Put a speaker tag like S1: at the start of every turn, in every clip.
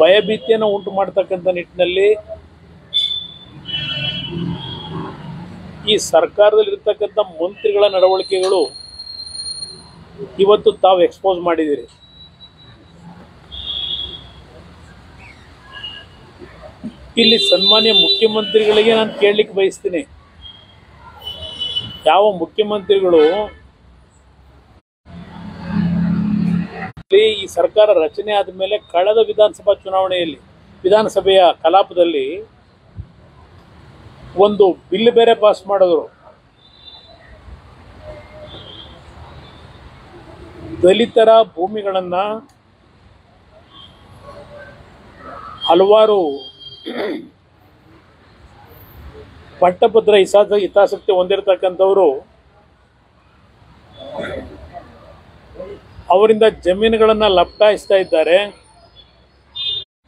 S1: ಭಯಭೀತಿಯನ್ನು ಉಂಟು ಮಾಡ್ತಕ್ಕಂಥ ನಿಟ್ಟಿನಲ್ಲಿ ಈ ಸರ್ಕಾರದಲ್ಲಿ ಇರ್ತಕ್ಕಂಥ ಮಂತ್ರಿಗಳ ನಡವಳಿಕೆಗಳು ಇವತ್ತು ತಾವು ಎಕ್ಸ್ಪೋಸ್ ಮಾಡಿದ್ದೀರಿ. ಇಲ್ಲಿ ಸನ್ಮಾನ್ಯ ಮುಖ್ಯಮಂತ್ರಿಗಳಿಗೆ ನಾನು ಕೇಳಲಿಕ್ಕೆ ಬಯಸ್ತೀನಿ. ಯಾವ ಮುಖ್ಯಮಂತ್ರಿಗಳು ಈ ಸರ್ಕಾರ ರಚನೆ ಆದ ಮೇಲೆ ಕಳೆದ ವಿಧಾನಸಭಾ ಚುನಾವಣೆಯಲ್ಲಿ, ವಿಧಾನಸಭೆಯ ಕಲಾಪದಲ್ಲಿ ಒಂದು ಬಿಲ್ ಬೇರೆ ಪಾಸ್ ಮಾಡಿದ್ರು. ದಲಿತರ ಭೂಮಿಗಳನ್ನ ಹಲವಾರು ಪಟ್ಟಭದ್ರ ಹಿತಾಸ ಹಿತಾಸಕ್ತಿ ಹೊಂದಿರತಕ್ಕಂಥವರು ಅವರಿಂದ ಜಮೀನುಗಳನ್ನು ಲಪ್ಟಾಯಿಸ್ತಾ ಇದ್ದಾರೆ.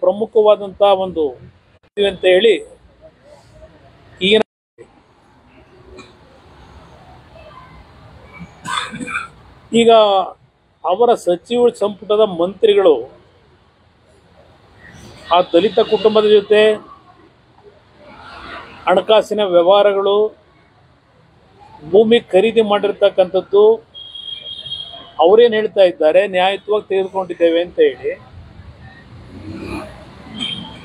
S1: ಪ್ರಮುಖವಾದಂಥ ಒಂದು ಅಂತ ಹೇಳಿ ಈಗಿನ ಈಗ ಅವರ ಸಚಿವ ಸಂಪುಟದ ಮಂತ್ರಿಗಳು ಆ ದಲಿತ ಕುಟುಂಬದ ಜೊತೆ ಹಣಕಾಸಿನ ವ್ಯವಹಾರಗಳು, ಭೂಮಿ ಖರೀದಿ ಮಾಡಿರ್ತಕ್ಕಂಥದ್ದು ಅವರೇನು ಹೇಳ್ತಾ ಇದ್ದಾರೆ, ನ್ಯಾಯಯುತವಾಗಿ ತೆಗೆದುಕೊಂಡಿದ್ದೇವೆ ಅಂತ ಹೇಳಿ,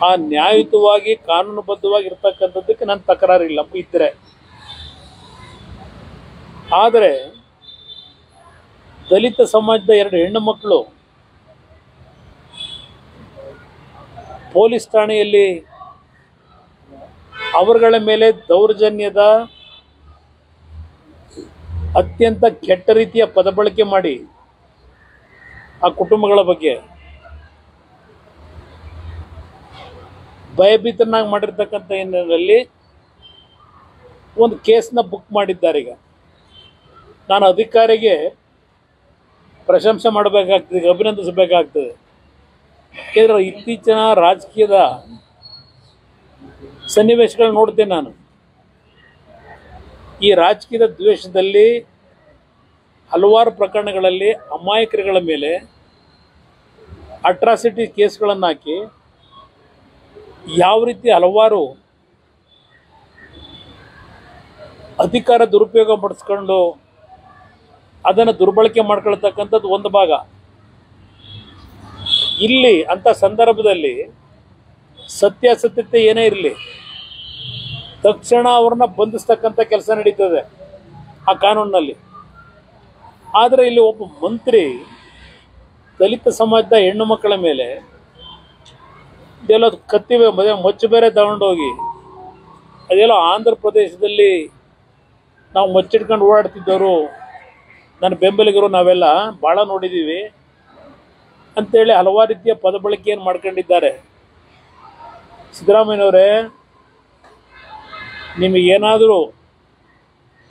S1: ಆ ನ್ಯಾಯಯುತವಾಗಿ ಕಾನೂನುಬದ್ಧವಾಗಿ ಇರ್ತಕ್ಕಂಥದ್ದಕ್ಕೆ ನನ್ನ ತಕರಾರಿಲ್ಲ, ಇದ್ರೆ. ಆದರೆ, ದಲಿತ ಸಮಾಜದ ಎರಡು ಹೆಣ್ಣು ಮಕ್ಕಳು, ಪೊಲೀಸ್ ಠಾಣೆಯಲ್ಲಿ, ಅವರುಗಳ ಮೇಲೆ ದೌರ್ಜನ್ಯದ ಅತ್ಯಂತ ಕೆಟ್ಟ ರೀತಿಯ ಪದ ಬಳಕೆ ಮಾಡಿ ಆ ಕುಟುಂಬಗಳ ಬಗ್ಗೆ ಭಯಭೀತನಾಗಿ ಮಾಡಿರ್ತಕ್ಕಂಥ ಹಿನ್ನೆಲೆಯಲ್ಲಿ ಒಂದು ಕೇಸ್ನ ಬುಕ್ ಮಾಡಿದ್ದಾರೆ ಈಗ. ನಾನು ಅಧಿಕಾರಿಗೆ ಪ್ರಶಂಸೆ ಮಾಡಬೇಕಾಗ್ತದೆ, ಅಭಿನಂದಿಸಬೇಕಾಗ್ತದೆ. ಯಾಕೆಂದ್ರೆ ಇತ್ತೀಚಿನ ರಾಜಕೀಯದ ಸನ್ನಿವೇಶಗಳು ನೋಡ್ತೇನೆ ನಾನು. ಈ ರಾಜಕೀಯದ ದ್ವೇಷದಲ್ಲಿ ಹಲವಾರು ಪ್ರಕರಣಗಳಲ್ಲಿ ಅಮಾಯಕರುಗಳ ಮೇಲೆ ಅಟ್ರಾಸಿಟಿ ಕೇಸ್ಗಳನ್ನು ಹಾಕಿ ಯಾವ ರೀತಿ ಹಲವಾರು ಅಧಿಕಾರ ದುರುಪಯೋಗ ಪಡಿಸ್ಕೊಂಡು ಅದನ್ನು ದುರ್ಬಳಕೆ ಮಾಡ್ಕೊಳ್ತಕ್ಕಂಥದ್ದು ಒಂದು ಭಾಗ. ಇಲ್ಲಿ ಅಂಥ ಸಂದರ್ಭದಲ್ಲಿ ಸತ್ಯಾಸತ್ಯತೆ ಏನೇ ಇರಲಿ ತಕ್ಷಣ ಅವ್ರನ್ನ ಬಂಧಿಸ್ತಕ್ಕಂಥ ಕೆಲಸ ನಡೀತದೆ ಆ ಕಾನೂನಿನಲ್ಲಿ. ಆದರೆ ಇಲ್ಲಿ ಒಬ್ಬ ಮಂತ್ರಿ ದಲಿತ ಸಮಾಜದ ಹೆಣ್ಣು ಮಕ್ಕಳ ಮೇಲೆ ಇದೆಲ್ಲ ಕತ್ತಿ ಮದುವೆ ಮಚ್ಚು ಬೇರೆ ತಗೊಂಡೋಗಿ ಅದೆಲ್ಲ ಆಂಧ್ರ ಪ್ರದೇಶದಲ್ಲಿ ನಾವು ಮಚ್ಚಿಡ್ಕೊಂಡು ಓಡಾಡ್ತಿದ್ದವರು, ನನ್ನ ಬೆಂಬಲಿಗರು ನಾವೆಲ್ಲ ಭಾಳ ನೋಡಿದ್ದೀವಿ ಅಂತೇಳಿ ಹಲವಾರು ರೀತಿಯ ಪದ ಬಳಕೆಯನ್ನು ಮಾಡ್ಕೊಂಡಿದ್ದಾರೆ. ಸಿದ್ದರಾಮಯ್ಯನವರೇ ನಿಮಗೇನಾದರೂ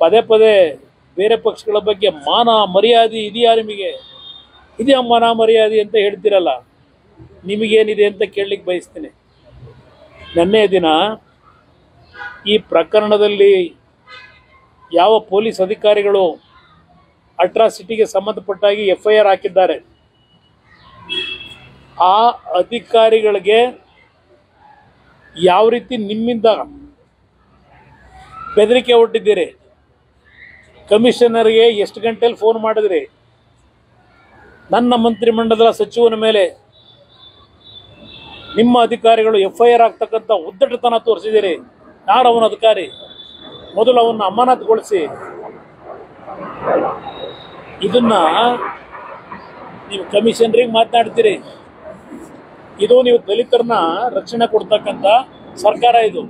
S1: ಪದೇ ಪದೇ ಬೇರೆ ಪಕ್ಷಗಳ ಬಗ್ಗೆ ಮಾನ ಮರ್ಯಾದೆ ಇದೆಯಾ ನಿಮಗೆ? ಇದೆಯಾ ಮಾನ ಮರ್ಯಾದೆ ಅಂತ ಹೇಳ್ತಿರಲ್ಲ? ನಿಮಗೇನಿದೆ ಅಂತ ಕೇಳಲಿಕ್ಕೆ ಬಯಸ್ತೀನಿ. ನೆನ್ನೆ ದಿನ ಈ ಪ್ರಕರಣದಲ್ಲಿ ಯಾವ ಪೊಲೀಸ್ ಅಧಿಕಾರಿಗಳು ಅಟ್ರಾಸಿಟಿಗೆ ಸಂಬಂಧಪಟ್ಟಾಗಿ ಎಫ್ ಐ ಆರ್ ಹಾಕಿದ್ದಾರೆ. ಆ ಅಧಿಕಾರಿಗಳಿಗೆ ಯಾವ ರೀತಿ ನಿಮ್ಮಿಂದ ಬೆದರಿಕೆ ಒಡ್ಡಿದ್ದೀರಿ ಕಮಿಷನರ್ಗೆ ಎಷ್ಟು ಗಂಟೆಯಲ್ಲಿ ಫೋನ್ ಮಾಡಿದ್ರಿ? ನನ್ನ ಮಂತ್ರಿಮಂಡಲದ ಸಚಿವನ ಮೇಲೆ ನಿಮ್ಮ ಅಧಿಕಾರಿಗಳು ಎಫ್ ಐ ಆರ್ ಆಗ್ತಕ್ಕಂಥ ಉದ್ದಟತನ ತೋರಿಸಿದ್ದೀರಿ. ಯಾರು ಅವನ ಅಧಿಕಾರಿ? ಮೊದಲು ಅವನ್ನ ಅಮಾನತುಗೊಳಿಸಿ. ಇದನ್ನ ನೀವು ಕಮಿಷನರಿಗೆ ಮಾತನಾಡ್ತೀರಿ. ಇದು ನೀವು ದಲಿತರನ್ನ ರಕ್ಷಣೆ ಕೊಡ್ತಕ್ಕಂಥ ಸರ್ಕಾರ ಇದು.